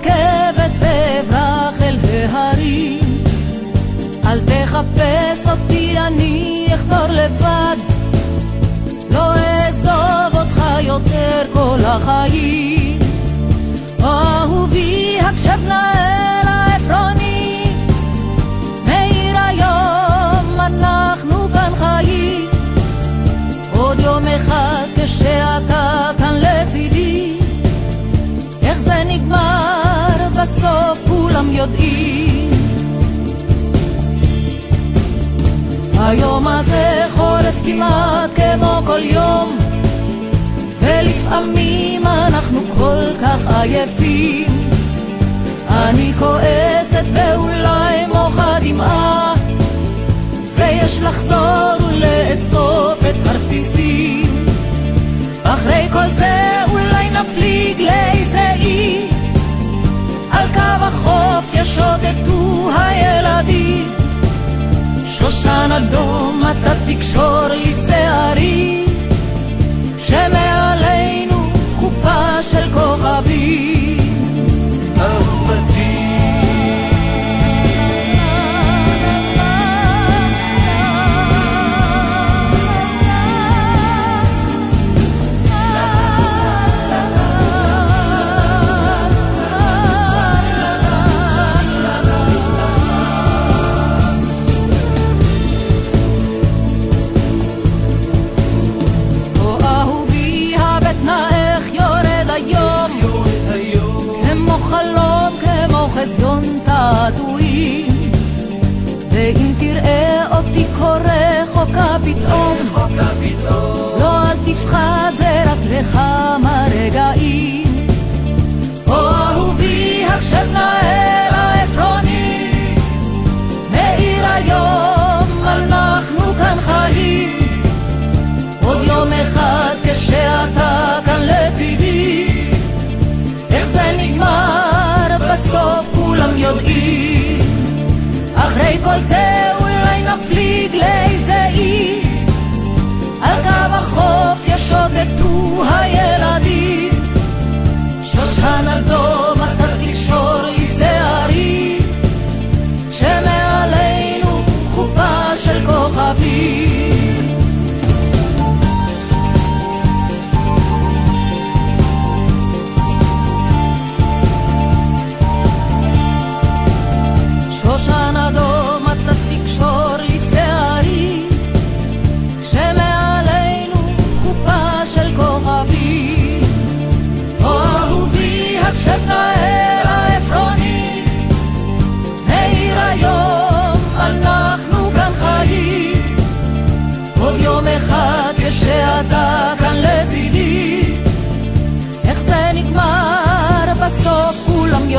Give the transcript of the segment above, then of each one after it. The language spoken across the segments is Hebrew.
רכבת ואברח אל ההרים. אל תחפש אותי, אני אחזור לבד. לא אעזוב אותך יותר כל החיים. אהובי, הקשב נא אל העפרוני. מאיר היום אנחנו כאן חיים. עוד יום אחד כשאתה כאן לצידי. איך זה נגמר בסוף כולם יודעים. היום הזה חורף כמעט כמו כל יום ולפעמים אנחנו כל כך עייפים אני כועסת ואולי מוחה דמעה ויש לחזור ולאסוף את הרסיסים אחרי כל זה אולי נפליג אי החוף ישוטטו הילדים. שושן אדום אתה תקשור לי תעתועים ואם תראה אותי קורא חוקה פתאום לא אל תפחד זה רק לכמה רגעים. או אהובי הקשב נא אל העפרוני מאיר היום אנחנו כאן חיים. עוד יום אחד כשאתה כאן לצידי איך זה נגמר? בסוף כולם יודעים אחרי כל זה אולי נפליג לאיזה אי. על קו החוף ישוטטו הילדים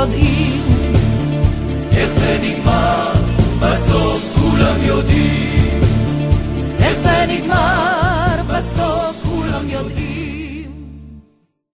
יודעים איך זה נגמר בסוף.